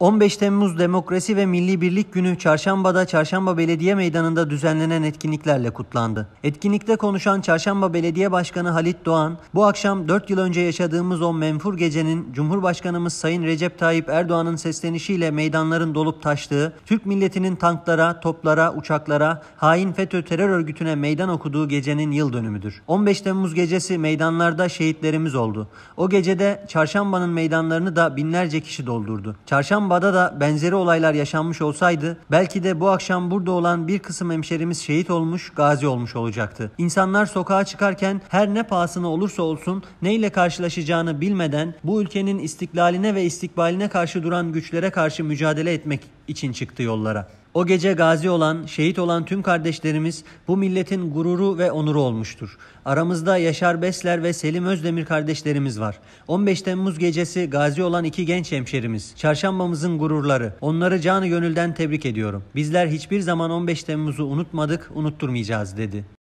15 Temmuz Demokrasi ve Milli Birlik Günü Çarşamba'da Çarşamba Belediye Meydanı'nda düzenlenen etkinliklerle kutlandı. Etkinlikte konuşan Çarşamba Belediye Başkanı Halit Doğan, bu akşam 4 yıl önce yaşadığımız o menfur gecenin Cumhurbaşkanımız Sayın Recep Tayyip Erdoğan'ın seslenişiyle meydanların dolup taştığı, Türk milletinin tanklara, toplara, uçaklara, hain FETÖ terör örgütüne meydan okuduğu gecenin yıl dönümüdür. 15 Temmuz gecesi meydanlarda şehitlerimiz oldu. O gecede Çarşamba'nın meydanlarını da binlerce kişi doldurdu. Çarşamba Çarşamba'da da benzeri olaylar yaşanmış olsaydı belki de bu akşam burada olan bir kısım hemşerimiz şehit olmuş, gazi olmuş olacaktı. İnsanlar sokağa çıkarken her ne pahasına olursa olsun neyle karşılaşacağını bilmeden bu ülkenin istiklaline ve istikbaline karşı duran güçlere karşı mücadele etmek için çıktı yollara. O gece gazi olan, şehit olan tüm kardeşlerimiz bu milletin gururu ve onuru olmuştur. Aramızda Yaşar Besler ve Selim Özdemir kardeşlerimiz var. 15 Temmuz gecesi gazi olan iki genç hemşerimiz. Çarşambamızın gururları. Onları canı gönülden tebrik ediyorum. Bizler hiçbir zaman 15 Temmuz'u unutmadık, unutturmayacağız dedi.